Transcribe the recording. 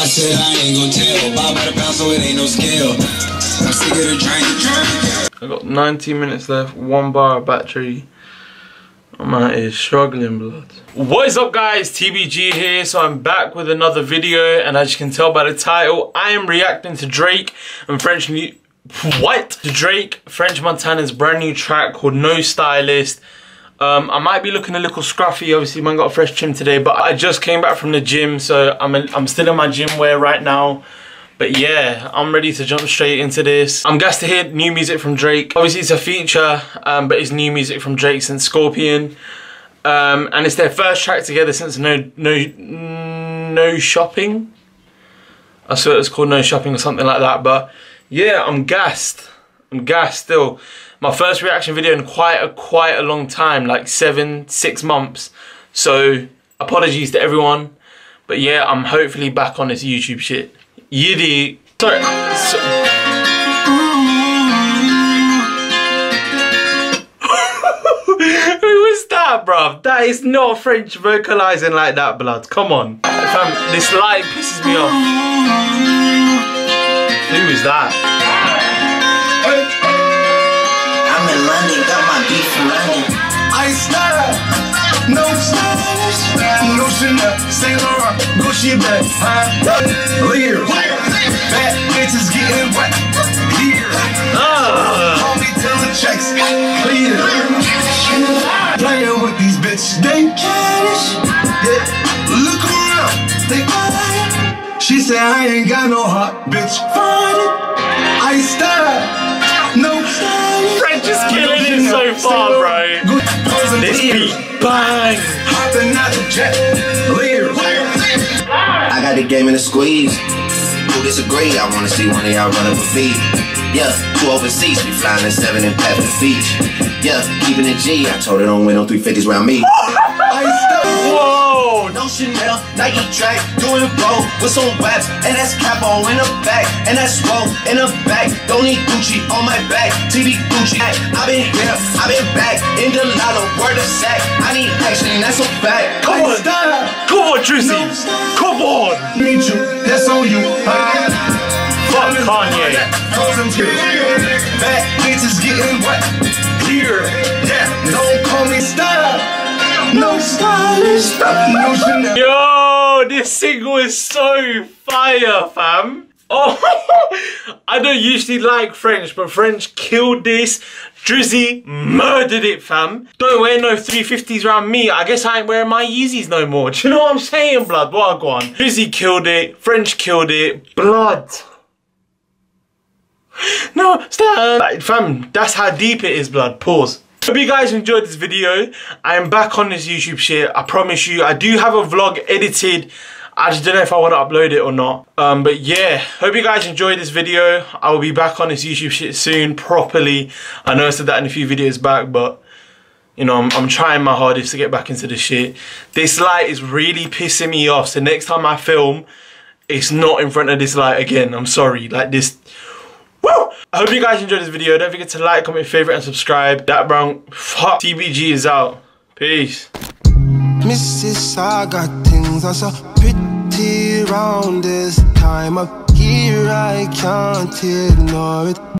I said I ain't gonna tell. The pound so it ain't no scale. I'm sick of the drink. I got 19 minutes left, one bar of battery. My is struggling blood. What is up guys, TBG here. So I'm back with another video and as you can tell by the title, I am reacting to Drake and French New... What? To Drake, French Montana's brand new track called No Stylist. Um, I might be looking a little scruffy, obviously man got a fresh trim today, but I just came back from the gym, so I'm, I'm still in my gym wear right now. But yeah, I'm ready to jump straight into this. I'm gassed to hear new music from Drake. Obviously it's a feature, um, but it's new music from Drake since Scorpion. Um, and it's their first track together since No No No Shopping. I swear it was called No Shopping or something like that. But yeah, I'm gassed. I'm gassed still my first reaction video in quite a quite a long time, like seven, six months. So apologies to everyone. But yeah, I'm hopefully back on this YouTube shit. Yiddy. Sorry. So was that, bruv? That is not French vocalizing like that, blood. Come on. This light pisses me off. Who is that? No stylist, no Chanel, Saint Laurent, Gucci bag, huh? Lear, bad bitches getting wet. Here, call me till the checks clear. Playing with these bitches, they cash. Yeah, look around, they quiet. She said I ain't got no heart, bitch. Find it. I style, This beat. Bang! Hopping out the jet. I got the game in a squeeze. Who disagree? I wanna see one of y'all run up a beat. Yeah, two overseas, we flying in seven and pat the beach. Yeah, keeping it G. I told her don't win no 350s around me. Whoa! no Chanel, Nike track, doing a roll with some waps, and that's capo in the back, and that's roll in the back. Don't need Gucci on my back, TV Gucci. I been here, I been back, in the lotto, word of sack. I need action, that's a fact. Come on, come on, Drizzy, come on. Need you, that's on you. Fuck Kanye. Back bitches getting wet. Here, No stylist, no Yo, this single is so fire, fam. Oh, I don't usually like French, but French killed this. Drizzy murdered it, fam. Don't wear no 350s around me. I guess I ain't wearing my Yeezys no more. Do you know what I'm saying, blood? What I go? Drizzy killed it. French killed it. Blood. No, stop. Like, fam, that's how deep it is, blood. Pause. Hope you guys enjoyed this video. I am back on this YouTube shit. I promise you. I do have a vlog edited. I just don't know if I want to upload it or not. Um, but yeah, hope you guys enjoyed this video. I will be back on this YouTube shit soon, properly. I know I said that in a few videos back, but you know, I'm, I'm trying my hardest to get back into this shit. This light is really pissing me off. So next time I film, it's not in front of this light again. I'm sorry. Like this Woo! I hope you guys enjoyed this video. Don't forget to like, comment, favorite, and subscribe. That brown fuck TBG is out. Peace. Mrs. I got things are so pretty around this time of year. I can't ignore it.